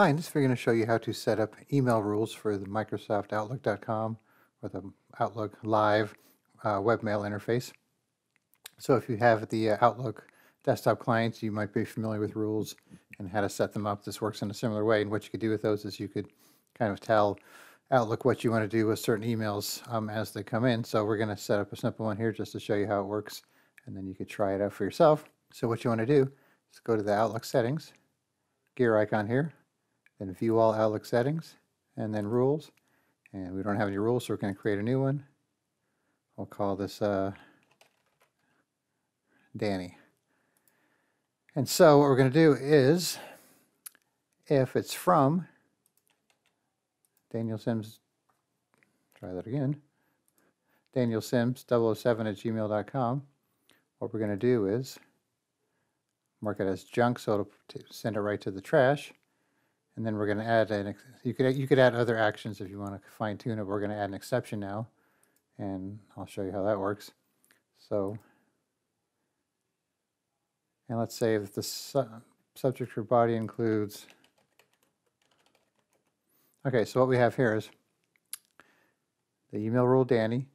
Hi, in this video, I'm going to show you how to set up email rules for the Microsoft Outlook.com or the Outlook Live uh, webmail interface. So if you have the uh, Outlook desktop clients, you might be familiar with rules and how to set them up. This works in a similar way. And what you could do with those is you could kind of tell Outlook what you want to do with certain emails um, as they come in. So we're going to set up a simple one here just to show you how it works. And then you could try it out for yourself. So what you want to do is go to the Outlook settings, gear icon here, then view all Outlook settings, and then rules. And we don't have any rules, so we're going to create a new one. We'll call this uh, Danny. And so what we're going to do is, if it's from Daniel Sims, try that again, Daniel Sims 007 at gmail.com, what we're going to do is mark it as junk so it'll send it right to the trash. And then we're going to add an, you could, you could add other actions if you want to fine tune it. We're going to add an exception now. And I'll show you how that works. So, and let's say if the su subject or body includes, okay, so what we have here is the email rule Danny,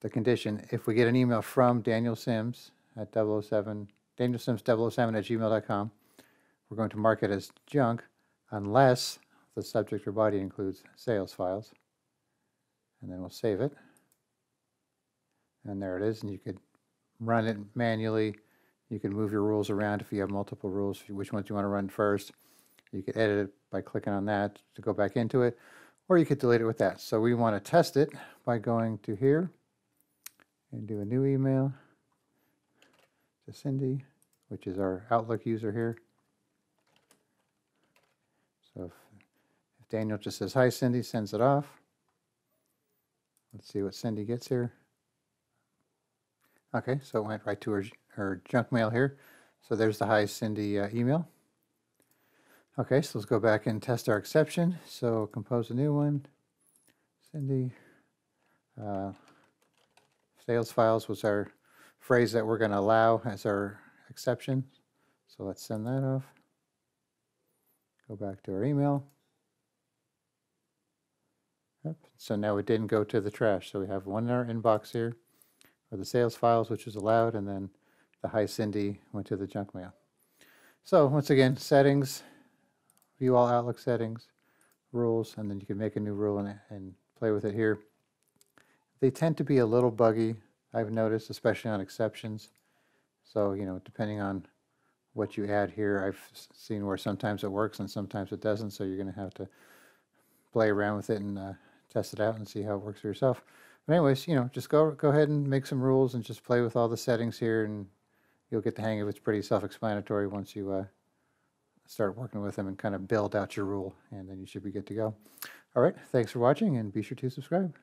the condition, if we get an email from Daniel Sims at 007, Daniel Sims 007 at gmail.com, we're going to mark it as junk unless the subject or body includes sales files. And then we'll save it. And there it is. And you could run it manually. You can move your rules around if you have multiple rules, which ones you want to run first. You could edit it by clicking on that to go back into it, or you could delete it with that. So we want to test it by going to here and do a new email to Cindy, which is our Outlook user here. So if, if Daniel just says, hi, Cindy, sends it off. Let's see what Cindy gets here. Okay, so it went right to her, her junk mail here. So there's the hi, Cindy uh, email. Okay, so let's go back and test our exception. So compose a new one. Cindy. Uh, sales files was our phrase that we're going to allow as our exception. So let's send that off. Back to our email. Yep. So now it didn't go to the trash. So we have one in our inbox here for the sales files, which is allowed, and then the Hi Cindy went to the junk mail. So once again, settings, view all Outlook settings, rules, and then you can make a new rule and, and play with it here. They tend to be a little buggy, I've noticed, especially on exceptions. So, you know, depending on what you add here. I've seen where sometimes it works and sometimes it doesn't, so you're going to have to play around with it and uh, test it out and see how it works for yourself. But anyways, you know, just go go ahead and make some rules and just play with all the settings here, and you'll get the hang of it. It's pretty self-explanatory once you uh, start working with them and kind of build out your rule, and then you should be good to go. All right, thanks for watching, and be sure to subscribe.